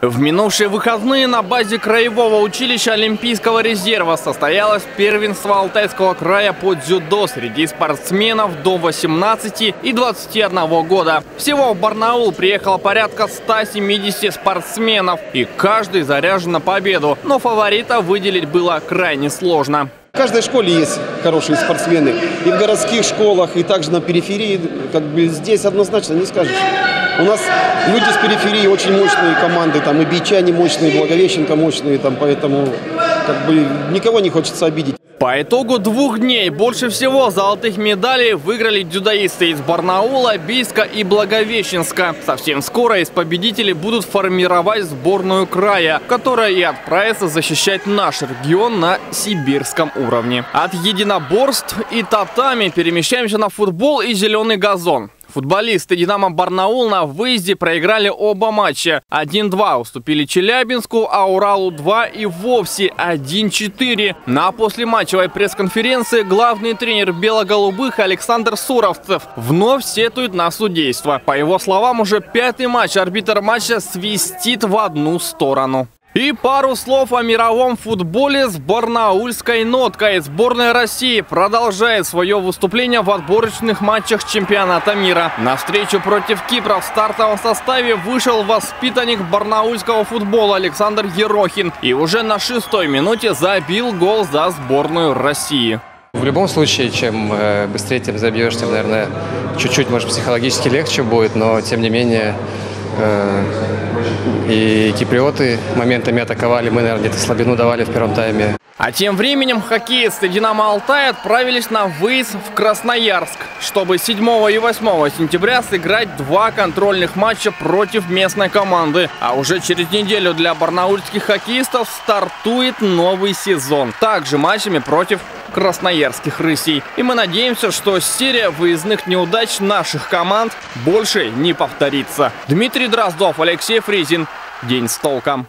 В минувшие выходные на базе Краевого училища Олимпийского резерва состоялось первенство Алтайского края по дзюдо среди спортсменов до 18 и 21 года. Всего в Барнаул приехало порядка 170 спортсменов, и каждый заряжен на победу, но фаворита выделить было крайне сложно. В каждой школе есть хорошие спортсмены. И в городских школах, и также на периферии. Как бы здесь однозначно не скажешь. У нас люди с периферии очень мощные команды, там и Бичане мощные, и Благовещенко мощные, там, поэтому как бы никого не хочется обидеть. По итогу двух дней больше всего золотых медалей выиграли дзюдоисты из Барнаула, Бийска и Благовещенска. Совсем скоро из победителей будут формировать сборную края, которая и отправится защищать наш регион на сибирском уровне. От единоборств и татами перемещаемся на футбол и зеленый газон. Футболисты «Динамо Барнаул» на выезде проиграли оба матча. 1-2 уступили Челябинску, а Уралу-2 и вовсе 1-4. На послематчевой пресс-конференции главный тренер бело-голубых Александр Суровцев вновь сетует на судейство. По его словам, уже пятый матч арбитр матча свистит в одну сторону. И пару слов о мировом футболе с барнаульской ноткой. Сборная России продолжает свое выступление в отборочных матчах чемпионата мира. На встречу против Кипра в стартовом составе вышел воспитанник барнаульского футбола Александр Ерохин. И уже на шестой минуте забил гол за сборную России. В любом случае, чем э, быстрее тем забьешь, тем, наверное, чуть-чуть, может, психологически легче будет, но, тем не менее, и киприоты моментами атаковали, мы, наверное, где-то слабину давали в первом тайме. А тем временем хоккеисты «Динамо Алтай» отправились на выезд в Красноярск, чтобы 7 и 8 сентября сыграть два контрольных матча против местной команды. А уже через неделю для барнаульских хоккеистов стартует новый сезон. Также матчами против красноярских рысей. И мы надеемся, что серия выездных неудач наших команд больше не повторится. Дмитрий Дроздов, Алексей Фризин. День с толком.